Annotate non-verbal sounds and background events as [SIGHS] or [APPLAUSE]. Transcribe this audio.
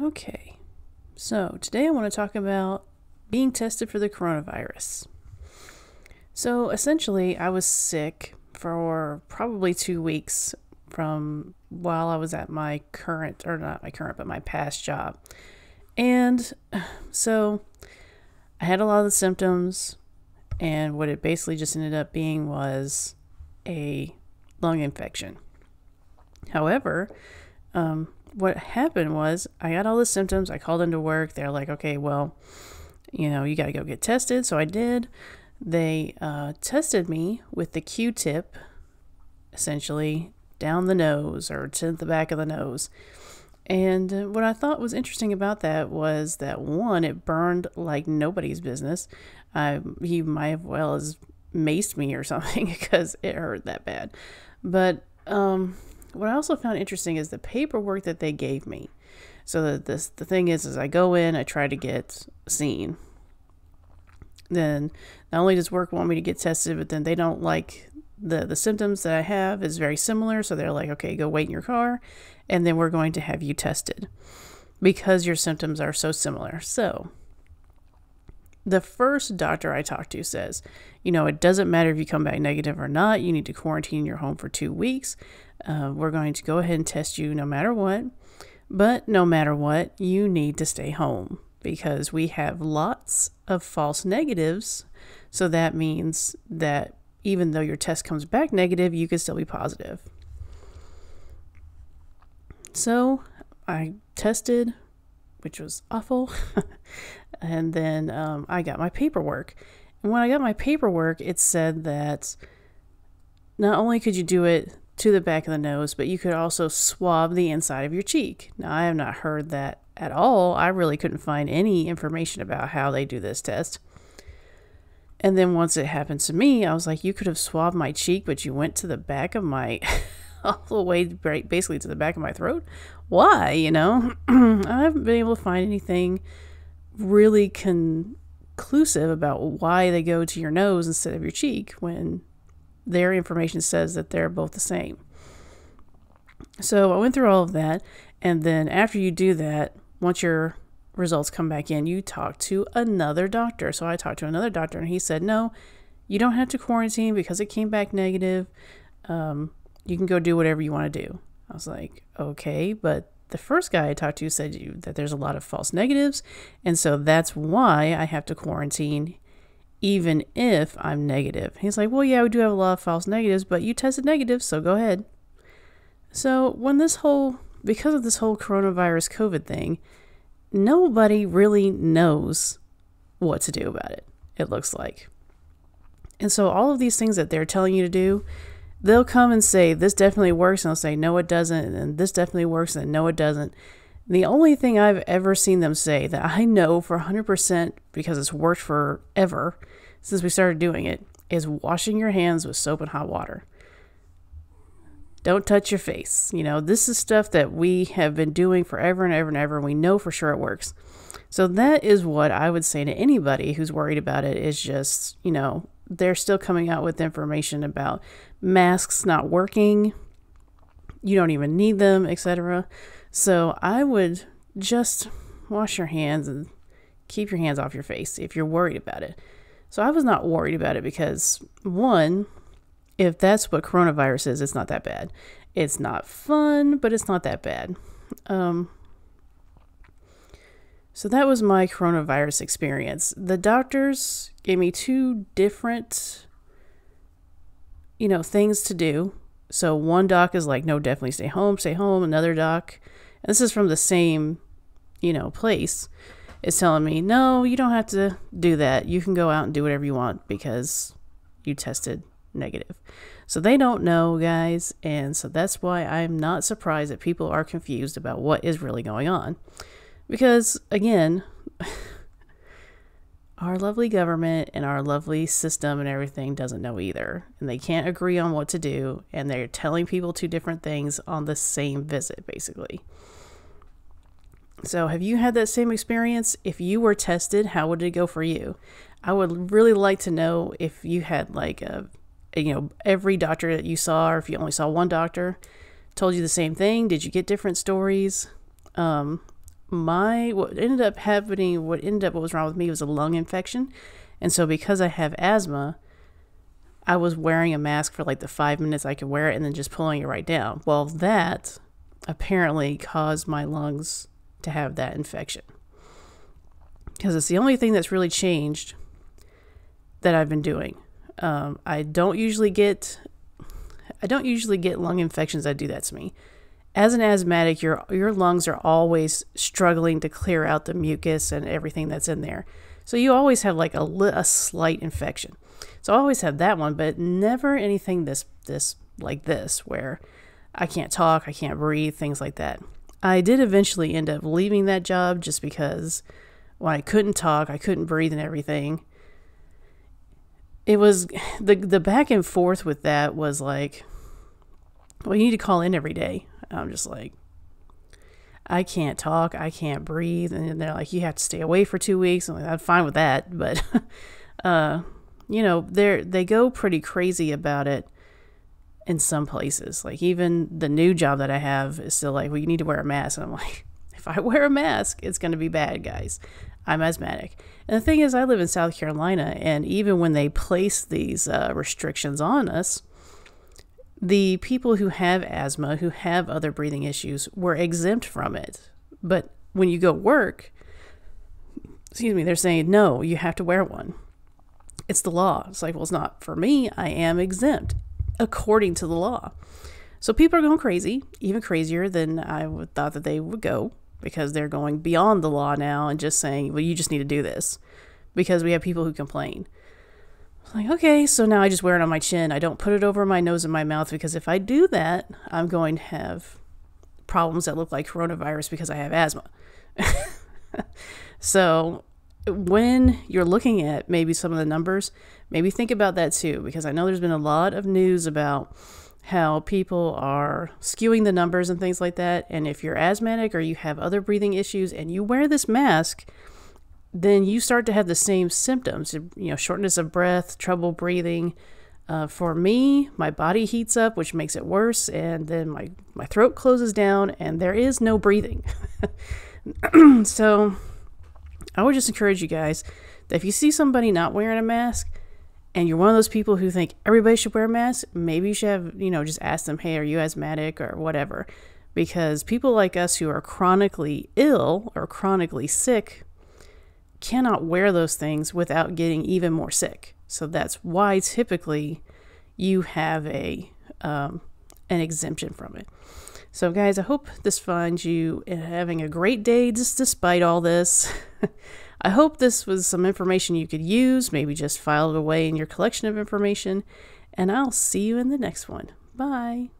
Okay, so today I want to talk about being tested for the coronavirus. So essentially, I was sick for probably two weeks from while I was at my current, or not my current, but my past job. And [SIGHS] so I had a lot of the symptoms, and what it basically just ended up being was a lung infection. However, um, what happened was I got all the symptoms. I called into work. They're like, okay, well, you know, you got to go get tested. So I did. They uh, tested me with the Q tip, essentially down the nose or to the back of the nose. And what I thought was interesting about that was that one, it burned like nobody's business. Uh, he might have well as maced me or [LAUGHS] something because it hurt that bad. But um, what I also found interesting is the paperwork that they gave me. So the this the thing is, is I go in, I try to get seen. Then not only does work want me to get tested, but then they don't like the the symptoms that I have is very similar. So they're like, okay, go wait in your car, and then we're going to have you tested because your symptoms are so similar. So the first doctor I talked to says, you know, it doesn't matter if you come back negative or not. You need to quarantine your home for two weeks. Uh, we're going to go ahead and test you no matter what. But no matter what, you need to stay home because we have lots of false negatives. So that means that even though your test comes back negative, you could still be positive. So I tested, which was awful. [LAUGHS] and then um, I got my paperwork. And when I got my paperwork, it said that not only could you do it to the back of the nose, but you could also swab the inside of your cheek. Now, I have not heard that at all. I really couldn't find any information about how they do this test. And then once it happened to me, I was like, you could have swabbed my cheek, but you went to the back of my, [LAUGHS] all the way basically to the back of my throat. Why? You know, [CLEARS THROAT] I haven't been able to find anything really conclusive about why they go to your nose instead of your cheek when their information says that they're both the same. So I went through all of that, and then after you do that, once your results come back in, you talk to another doctor. So I talked to another doctor, and he said, No, you don't have to quarantine because it came back negative. Um, you can go do whatever you want to do. I was like, Okay, but the first guy I talked to said you, that there's a lot of false negatives, and so that's why I have to quarantine even if I'm negative. He's like, Well, yeah, we do have a lot of false negatives, but you tested negative, so go ahead. So, when this whole, because of this whole coronavirus COVID thing, nobody really knows what to do about it, it looks like. And so, all of these things that they're telling you to do, they'll come and say, This definitely works, and they'll say, No, it doesn't, and this definitely works, and no, it doesn't. The only thing I've ever seen them say that I know for 100% because it's worked forever since we started doing it is washing your hands with soap and hot water. Don't touch your face. You know, this is stuff that we have been doing forever and ever and ever, and we know for sure it works. So that is what I would say to anybody who's worried about it is just, you know, they're still coming out with information about masks not working. You don't even need them, etc. So I would just wash your hands and keep your hands off your face if you're worried about it. So I was not worried about it because, one, if that's what coronavirus is, it's not that bad. It's not fun, but it's not that bad. Um, so that was my coronavirus experience. The doctors gave me two different, you know, things to do. So one doc is like, no, definitely stay home, stay home. Another doc and this is from the same, you know, place, is telling me, no, you don't have to do that. You can go out and do whatever you want because you tested negative. So they don't know, guys. And so that's why I'm not surprised that people are confused about what is really going on. Because, again, [LAUGHS] our lovely government and our lovely system and everything doesn't know either. And they can't agree on what to do. And they're telling people two different things on the same visit, basically. So, have you had that same experience? If you were tested, how would it go for you? I would really like to know if you had like a, you know, every doctor that you saw, or if you only saw one doctor, told you the same thing. Did you get different stories? Um, my what ended up happening, what ended up what was wrong with me was a lung infection, and so because I have asthma, I was wearing a mask for like the five minutes I could wear it and then just pulling it right down. Well, that apparently caused my lungs to have that infection because it's the only thing that's really changed that I've been doing. Um, I don't usually get I don't usually get lung infections that do that to me. As an asthmatic, your your lungs are always struggling to clear out the mucus and everything that's in there. So you always have like a, a slight infection. So I always have that one, but never anything this this like this where I can't talk, I can't breathe, things like that. I did eventually end up leaving that job just because when I couldn't talk, I couldn't breathe and everything. It was [SIGHS] the the back and forth with that was like, well, you need to call in every day. I'm just like, I can't talk, I can't breathe, and they're like, you have to stay away for two weeks. I'm, like, I'm fine with that, [LAUGHS] but, uh, you know, they're they go pretty crazy about it in some places. Like even the new job that I have is still like, well, you need to wear a mask, and I'm like, [LAUGHS] if I wear a mask, it's going to be bad, guys. I'm asthmatic. And the thing is, I live in South Carolina, and even when they place these uh, restrictions on us, the people who have asthma, who have other breathing issues, were exempt from it. But when you go work, excuse me, they're saying, no, you have to wear one. It's the law. It's like, well, it's not for me. I am exempt according to the law. So people are going crazy, even crazier than I would, thought that they would go because they're going beyond the law now and just saying, well, you just need to do this because we have people who complain. Like, okay, so now I just wear it on my chin. I don't put it over my nose and my mouth because if I do that, I'm going to have problems that look like coronavirus because I have asthma. [LAUGHS] so, when you're looking at maybe some of the numbers, maybe think about that too because I know there's been a lot of news about how people are skewing the numbers and things like that. And if you're asthmatic or you have other breathing issues and you wear this mask, then you start to have the same symptoms, you know, shortness of breath, trouble breathing. Uh, for me, my body heats up, which makes it worse, and then my, my throat closes down, and there is no breathing. [CLEARS THROAT] so, I would just encourage you guys that if you see somebody not wearing a mask, and you're one of those people who think everybody should wear a mask, maybe you should have, you know, just ask them, hey, are you asthmatic or whatever? Because people like us who are chronically ill or chronically sick cannot wear those things without getting even more sick. So that's why typically you have a um, an exemption from it. So, guys, I hope this finds you having a great day just despite all this. [LAUGHS] I hope this was some information you could use, maybe just file it away in your collection of information, and I'll see you in the next one. Bye.